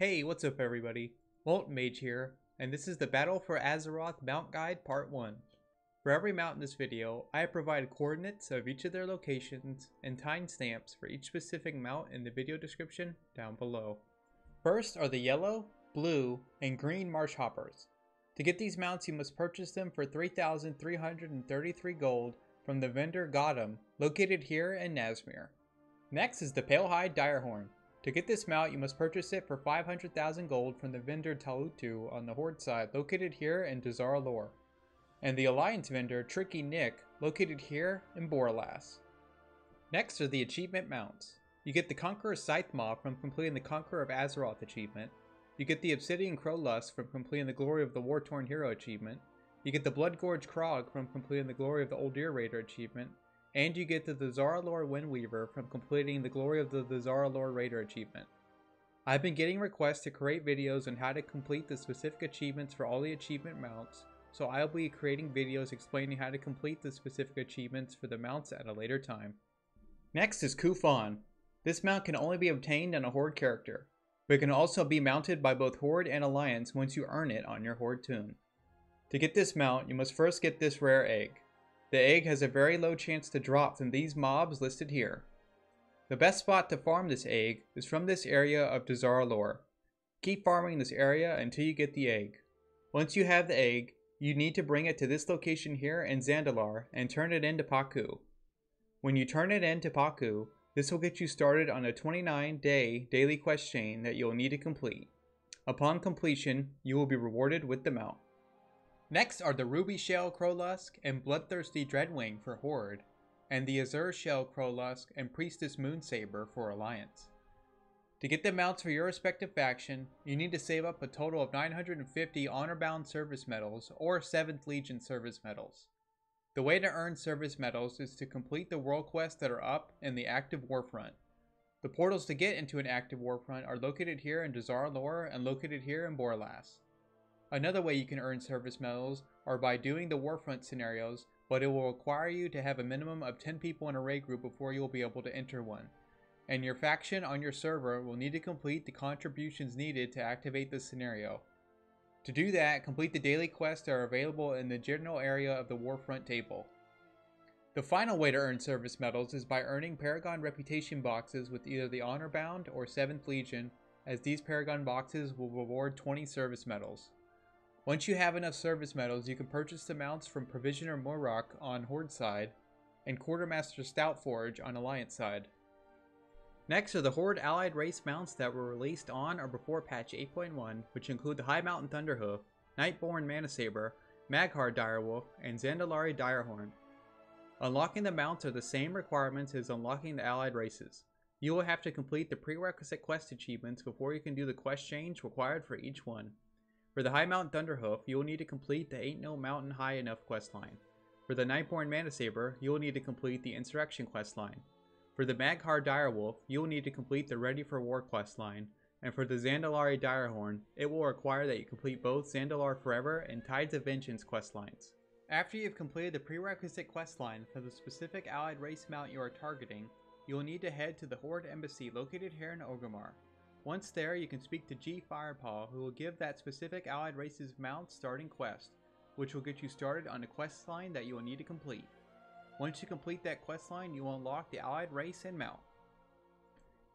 Hey, what's up everybody? Molten Mage here, and this is the Battle for Azeroth Mount Guide Part 1. For every mount in this video, I have provided coordinates of each of their locations and timestamps for each specific mount in the video description down below. First are the yellow, blue, and green marsh hoppers. To get these mounts you must purchase them for 3,333 gold from the vendor Gottum, located here in Nazmir. Next is the Palehide Direhorn. To get this mount, you must purchase it for 500,000 gold from the vendor Talutu on the Horde side, located here in Dazar'alor, and the Alliance vendor Tricky Nick, located here in Boralus. Next are the achievement mounts. You get the Conqueror Scythemaw from completing the Conqueror of Azeroth achievement. You get the Obsidian Krolusk from completing the Glory of the War-Torn Hero achievement. You get the Bloodgorge Crawg from completing the Glory of the Uldir Raider achievement and you get the Dazar'alor Windweaver from completing the Glory of the Dazar'alor Raider achievement. I've been getting requests to create videos on how to complete the specific achievements for all the achievement mounts, so I'll be creating videos explaining how to complete the specific achievements for the mounts at a later time. Next is Kua'fon. This mount can only be obtained on a Horde character, but it can also be mounted by both Horde and Alliance once you earn it on your Horde toon. To get this mount, you must first get this rare egg. The egg has a very low chance to drop from these mobs listed here. The best spot to farm this egg is from this area of Dazar'alor. Keep farming this area until you get the egg. Once you have the egg, you need to bring it to this location here in Zandalar and turn it into Paku. When you turn it into Paku, this will get you started on a 29 day daily quest chain that you will need to complete. Upon completion, you will be rewarded with the mount. Next are the Ruby Shell Krolusk and Bloodthirsty Dreadwing for Horde, and the Azure Shell Krolusk and Priestess Moonsaber for Alliance. To get the mounts for your respective faction, you need to save up a total of 950 Honor-Bound Service Medals or 7th Legion Service Medals. The way to earn Service Medals is to complete the world quests that are up in the active Warfront. The portals to get into an active Warfront are located here in Dazar'alor and located here in Boralus. Another way you can earn service medals are by doing the Warfront scenarios, but it will require you to have a minimum of 10 people in a raid group before you will be able to enter one. And your faction on your server will need to complete the contributions needed to activate this scenario. To do that, complete the daily quests that are available in the general area of the Warfront table. The final way to earn service medals is by earning Paragon Reputation boxes with either the Honor Bound or 7th Legion, as these Paragon boxes will reward 20 service medals. Once you have enough service medals, you can purchase the mounts from Provisioner Morak on Horde side and Quartermaster Stoutforge on Alliance side. Next are the Horde Allied Race mounts that were released on or before patch 8.1, which include the Highmountain Thunderhoof, Nightborne Manasaber, Mag'har Direwolf, and Zandalari Direhorn. Unlocking the mounts are the same requirements as unlocking the allied races. You will have to complete the prerequisite quest achievements before you can do the quest change required for each one. For the Highmountain Thunderhoof, you will need to complete the Ain't No Mountain High Enough questline. For the Nightborne Manasaber, you will need to complete the Insurrection questline. For the Mag'har Direwolf, you will need to complete the Ready for War questline. And for the Zandalari Direhorn, it will require that you complete both Zandalar Forever and Tides of Vengeance questlines. After you have completed the prerequisite questline for the specific allied race mount you are targeting, you will need to head to the Horde Embassy located here in Orgrimmar. Once there, you can speak to Ji Firepaw, who will give that specific allied race's mount starting quest, which will get you started on a quest line that you will need to complete. Once you complete that quest line, you will unlock the allied race and mount.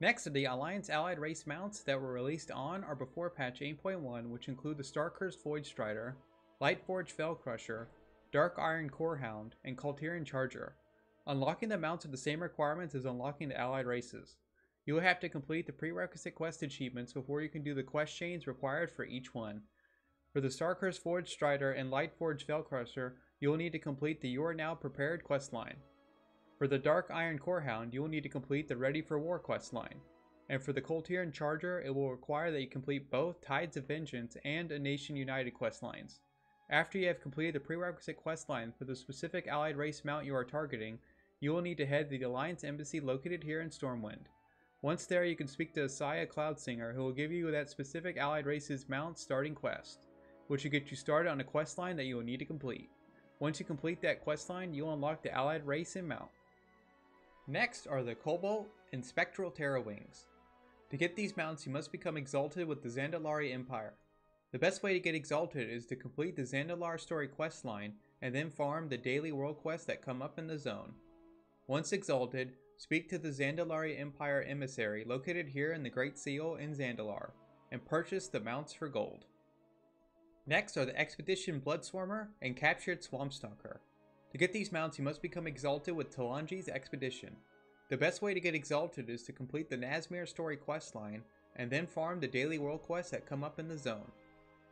Next are the Alliance Allied Race mounts that were released on or before patch 8.1, which include the Starcursed Void Strider, Lightforge Felcrusher, Dark Iron Corehound, and Kul Tiran Charger. Unlocking the mounts are the same requirements as unlocking the allied races. You will have to complete the prerequisite quest achievements before you can do the quest chains required for each one. For the Starcursed Forge Strider and Lightforge Felcrusher, you will need to complete the You Are Now Prepared quest line. For the Dark Iron Corehound, you will need to complete the Ready for War quest line. And for the Kul Tiran Charger, it will require that you complete both Tides of Vengeance and A Nation United quest lines. After you have completed the prerequisite quest line for the specific allied race mount you are targeting, you will need to head to the Alliance Embassy located here in Stormwind. Once there, you can speak to Asaya Cloudsinger, who will give you that specific allied race's mount starting quest, which will get you started on a quest line that you will need to complete. Once you complete that quest line, you will unlock the allied race and mount. Next are the Cobalt and Spectral Pterrorwings. To get these mounts, you must become exalted with the Zandalari Empire. The best way to get exalted is to complete the Zandalar story quest line and then farm the daily world quests that come up in the zone. Once exalted, speak to the Zandalari Empire emissary located here in the Great Seal in Zandalar, and purchase the mounts for gold. Next are the Expedition Bloodswarmer and Captured Swampstalker. To get these mounts, you must become exalted with Talanji's Expedition. The best way to get exalted is to complete the Nazmir story questline and then farm the daily world quests that come up in the zone.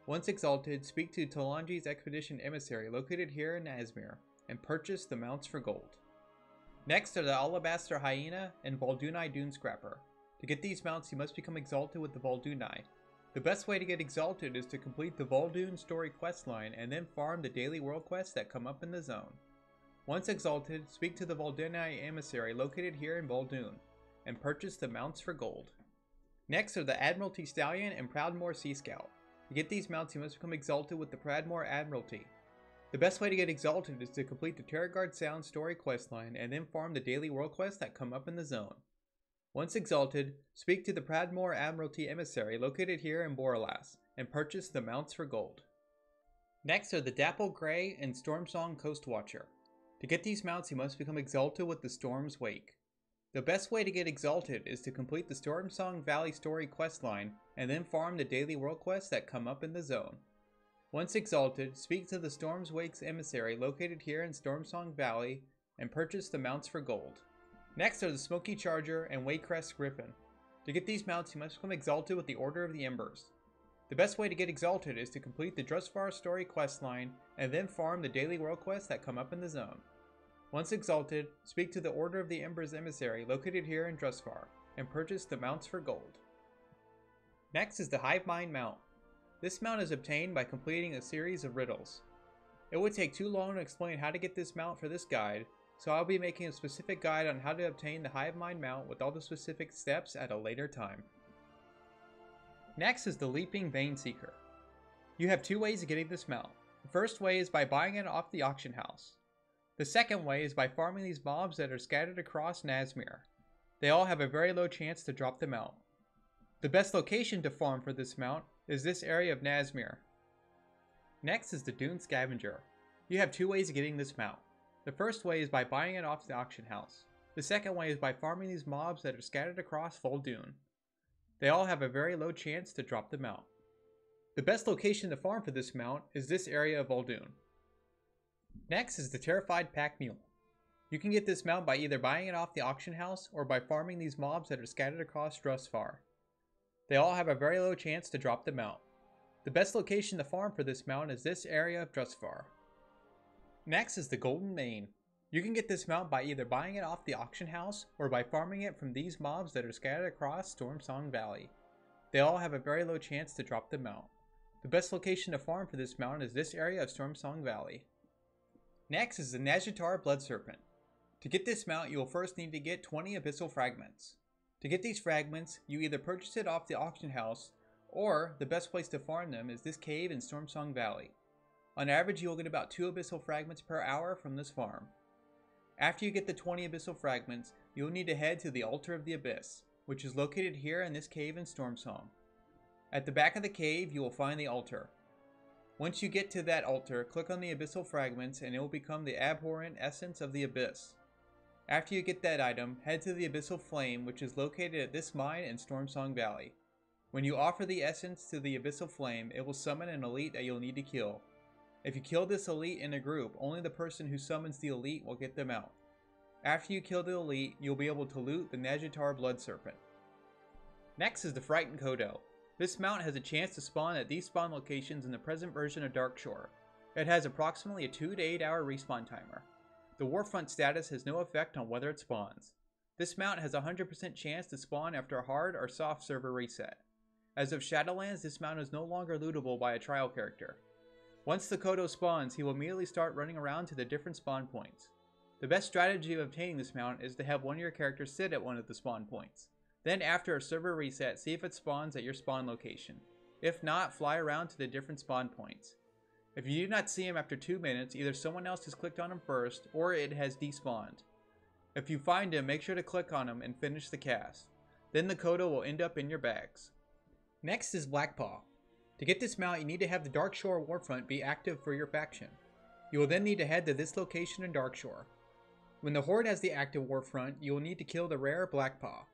Once exalted, speak to Talanji's Expedition Emissary located here in Nazmir and purchase the mounts for gold. Next are the Alabaster Hyena and Vol'dunai Dune Scrapper. To get these mounts, you must become exalted with the Vol'dunai. The best way to get exalted is to complete the Vol'dun story questline and then farm the daily world quests that come up in the zone. Once exalted, speak to the Vol'dunai emissary located here in Vol'dun and purchase the mounts for gold. Next are the Admiralty Stallion and Proudmoore Sea Scout. To get these mounts, you must become exalted with the Proudmoore Admiralty. The best way to get exalted is to complete the Tiragarde Sound story questline and then farm the daily world quests that come up in the zone. Once exalted, speak to the Proudmoore Admiralty emissary located here in Boralus and purchase the mounts for gold. Next are the Dapple Grey and Stormsong Coast Watcher. To get these mounts, you must become exalted with the Storm's Wake. The best way to get exalted is to complete the Stormsong Valley story questline and then farm the daily world quests that come up in the zone. Once exalted, speak to the Storm's Wake's emissary located here in Stormsong Valley and purchase the mounts for gold. Next are the Smoky Charger and Waycrest Griffin. To get these mounts, you must become exalted with the Order of the Embers. The best way to get exalted is to complete the Drustvar story questline and then farm the daily world quests that come up in the zone. Once exalted, speak to the Order of the Ember's emissary located here in Drustvar, and purchase the mounts for gold. Next is the Hive Mind mount. This mount is obtained by completing a series of riddles. It would take too long to explain how to get this mount for this guide, so I'll be making a specific guide on how to obtain the Hive Mind mount with all the specific steps at a later time. Next is the Leaping Vein Seeker. You have two ways of getting this mount. The first way is by buying it off the auction house. The second way is by farming these mobs that are scattered across Nazmir. They all have a very low chance to drop them out. The best location to farm for this mount is this area of Nazmir. Next is the Dune Scavenger. You have two ways of getting this mount. The first way is by buying it off the auction house. The second way is by farming these mobs that are scattered across Vol'dun. They all have a very low chance to drop the mount. The best location to farm for this mount is this area of Vol'dun. Next is the Terrified Pack Mule. You can get this mount by either buying it off the auction house or by farming these mobs that are scattered across Drustvar. They all have a very low chance to drop the mount. The best location to farm for this mount is this area of Drustvar. Next is the Golden Mane. You can get this mount by either buying it off the auction house or by farming it from these mobs that are scattered across Stormsong Valley. They all have a very low chance to drop the mount. The best location to farm for this mount is this area of Stormsong Valley. Next is the Nazjatar Blood Serpent. To get this mount, you will first need to get 20 Abyssal Fragments. To get these fragments, you either purchase it off the auction house, or the best place to farm them is this cave in Stormsong Valley. On average, you will get about 2 Abyssal Fragments per hour from this farm. After you get the 20 Abyssal Fragments, you will need to head to the Altar of the Abyss, which is located here in this cave in Stormsong. At the back of the cave, you will find the altar, once you get to that altar, click on the abyssal fragments and it will become the abhorrent essence of the abyss. After you get that item, head to the abyssal flame which is located at this mine in Stormsong Valley. When you offer the essence to the abyssal flame, it will summon an elite that you'll need to kill. If you kill this elite in a group, only the person who summons the elite will get them out. After you kill the elite, you'll be able to loot the Nazjatar Blood Serpent. Next is the Frightened Kodo. This mount has a chance to spawn at these spawn locations in the present version of Darkshore. It has approximately a 2 to 8 hour respawn timer. The Warfront status has no effect on whether it spawns. This mount has a 100% chance to spawn after a hard or soft server reset. As of Shadowlands, this mount is no longer lootable by a trial character. Once the Kodo spawns, he will immediately start running around to the different spawn points. The best strategy of obtaining this mount is to have one of your characters sit at one of the spawn points. Then after a server reset, see if it spawns at your spawn location. If not, fly around to the different spawn points. If you do not see him after 2 minutes, either someone else has clicked on him first, or it has despawned. If you find him, make sure to click on him and finish the cast. Then the Kodo will end up in your bags. Next is Blackpaw. To get this mount, you need to have the Darkshore Warfront be active for your faction. You will then need to head to this location in Darkshore. When the Horde has the active Warfront, you will need to kill the rare Blackpaw.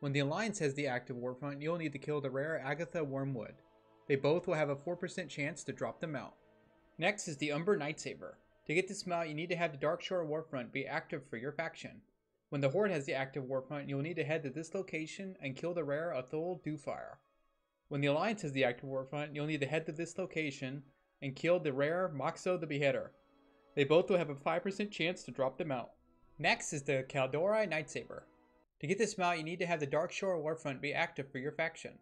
When the Alliance has the active Warfront, you'll need to kill the rare Agatha Wormwood. They both will have a 4% chance to drop the mount. Next is the Umber Nightsaber. To get this mount, you need to have the Darkshore Warfront be active for your faction. When the Horde has the active Warfront, you'll need to head to this location and kill the rare Athol Dewfire. When the Alliance has the active Warfront, you'll need to head to this location and kill the rare Moxo the Beheader. They both will have a 5% chance to drop them out. Next is the Kaldorei Nightsaber. To get this mount, you need to have the Darkshore Warfront be active for your faction.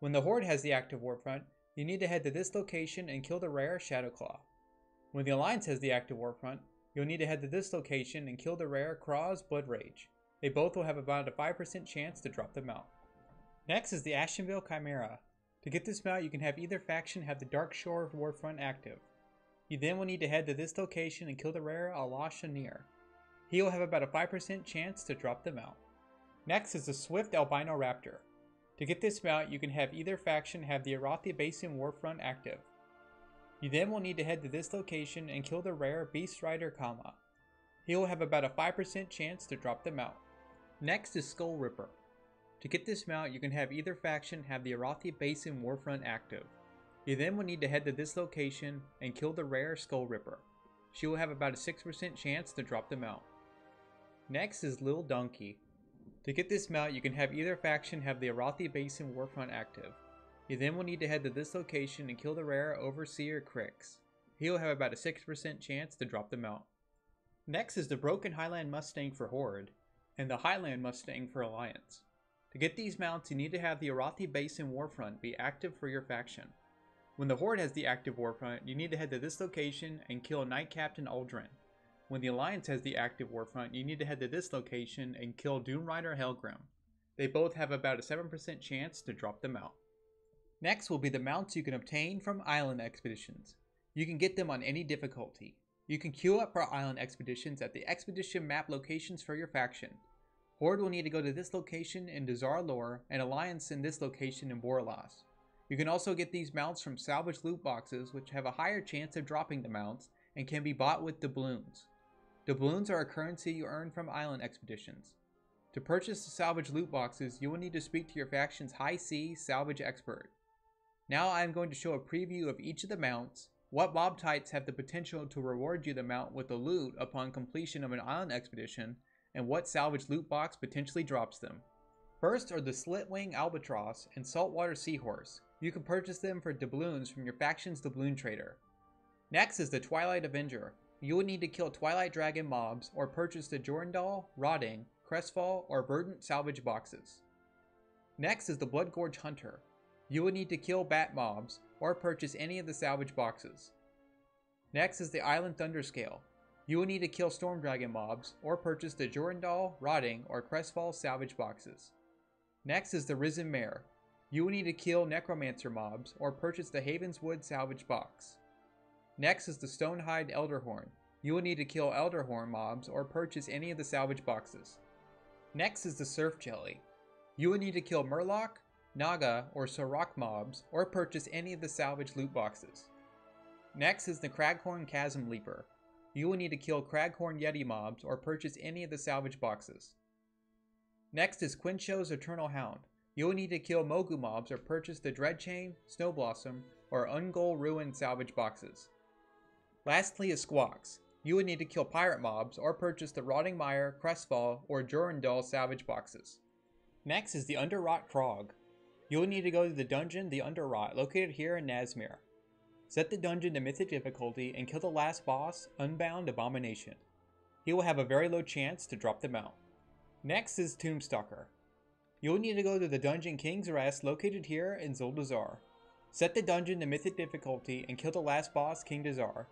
When the Horde has the active Warfront, you need to head to this location and kill the rare Shadowclaw. When the Alliance has the active Warfront, you'll need to head to this location and kill the rare Kraw's Blood Rage. They both will have about a 5% chance to drop the mount. Next is the Ashenvale Chimaera. To get this mount, you can have either faction have the Darkshore Warfront active. You then will need to head to this location and kill the rare Alash'anir. He will have about a 5% chance to drop the mount. Next is the Swift Albino Raptor. To get this mount, you can have either faction have the Arathi Basin Warfront active. You then will need to head to this location and kill the rare Beast Rider Kama. He will have about a 5% chance to drop the mount. Next is Skull Ripper. To get this mount, you can have either faction have the Arathi Basin Warfront active. You then will need to head to this location and kill the rare Skull Ripper. She will have about a 6% chance to drop the mount. Next is Lil Donkey. To get this mount, you can have either faction have the Arathi Basin Warfront active. You then will need to head to this location and kill the rare Overseer Krix. He will have about a 6% chance to drop the mount. Next is the Broken Highland Mustang for Horde, and the Highland Mustang for Alliance. To get these mounts, you need to have the Arathi Basin Warfront be active for your faction. When the Horde has the active Warfront, you need to head to this location and kill Knight Captain Aldrin. When the Alliance has the active Warfront, you need to head to this location and kill Doom Rider Helgrim. They both have about a 7% chance to drop them out. Next will be the mounts you can obtain from island expeditions. You can get them on any difficulty. You can queue up for island expeditions at the expedition map locations for your faction. Horde will need to go to this location in Dazar'alor and Alliance in this location in Boralus. You can also get these mounts from salvage loot boxes which have a higher chance of dropping the mounts and can be bought with doubloons. Doubloons are a currency you earn from island expeditions. To purchase the salvage loot boxes, you will need to speak to your faction's High Sea salvage expert. Now I am going to show a preview of each of the mounts, what mob types have the potential to reward you the mount with the loot upon completion of an island expedition, and what salvage loot box potentially drops them. First are the Slitwing Albatross and Saltwater Seahorse. You can purchase them for doubloons from your faction's doubloon trader. Next is the Twilight Avenger, you will need to kill Twilight Dragon mobs or purchase the Jorundal, Rotting, Crestfall, or Verdant salvage boxes. Next is the Blood Gorge Hunter. You will need to kill bat mobs or purchase any of the salvage boxes. Next is the Island Thunderscale. You will need to kill Storm Dragon mobs or purchase the Jorundal, Rotting, or Crestfall salvage boxes. Next is the Risen Mare. You will need to kill Necromancer mobs or purchase the Havenswood salvage box. Next is the Stonehide Elderhorn. You will need to kill Elderhorn mobs or purchase any of the salvage boxes. Next is the Surf Jelly. You will need to kill Murloc, Naga, or Saurok mobs or purchase any of the salvage loot boxes. Next is the Craghorn Chasm Leaper. You will need to kill Craghorn Yeti mobs or purchase any of the salvage boxes. Next is Qinsho's Eternal Hound. You will need to kill Mogu mobs or purchase the Dreadchain, Snowblossom, or Ungol Ruin salvage boxes. Lastly is Squawks. You would need to kill pirate mobs or purchase the Rotting Mire, Crestfall, or Jorundal salvage boxes. Next is the Underrot Crawg. You will need to go to the dungeon The Underrot located here in Nazmir. Set the dungeon to Mythic difficulty and kill the last boss, Unbound Abomination. He will have a very low chance to drop them out. Next is Tombstalker. You will need to go to the dungeon King's Rest located here in Zuldazar. Set the dungeon to Mythic difficulty and kill the last boss, King Dazar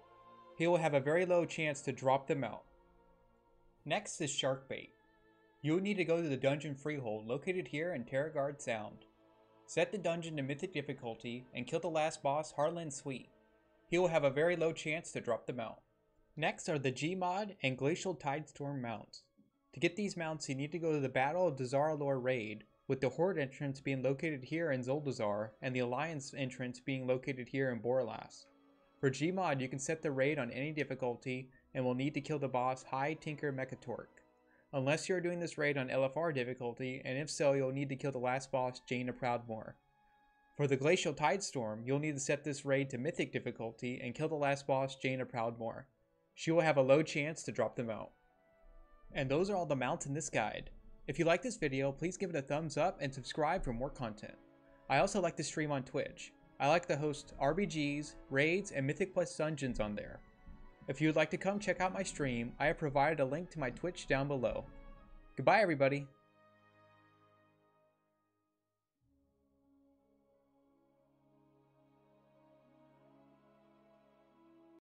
he will have a very low chance to drop them out. Next is Sharkbait. You will need to go to the dungeon freehold located here in Tiragarde Sound. Set the dungeon to mythic difficulty and kill the last boss Harlan Sweete. He will have a very low chance to drop them out. Next are the G.M.O.D. and Glacial Tidestorm mounts. To get these mounts, you need to go to the Battle of Dazar'alor raid, with the Horde entrance being located here in Zuldazar and the Alliance entrance being located here in Boralus. For G.M.O.D., you can set the raid on any difficulty and will need to kill the boss High Tinker Mekkatorque. Unless you're doing this raid on LFR difficulty, and if so, you'll need to kill the last boss, Jaina Proudmoore. For the Glacial Tidestorm, you'll need to set this raid to Mythic difficulty and kill the last boss, Jaina Proudmoore. She will have a low chance to drop them out. And those are all the mounts in this guide. If you like this video, please give it a thumbs up and subscribe for more content. I also like to stream on Twitch. I like to host RBGs, raids, and Mythic Plus dungeons on there. If you would like to come check out my stream, I have provided a link to my Twitch down below. Goodbye everybody!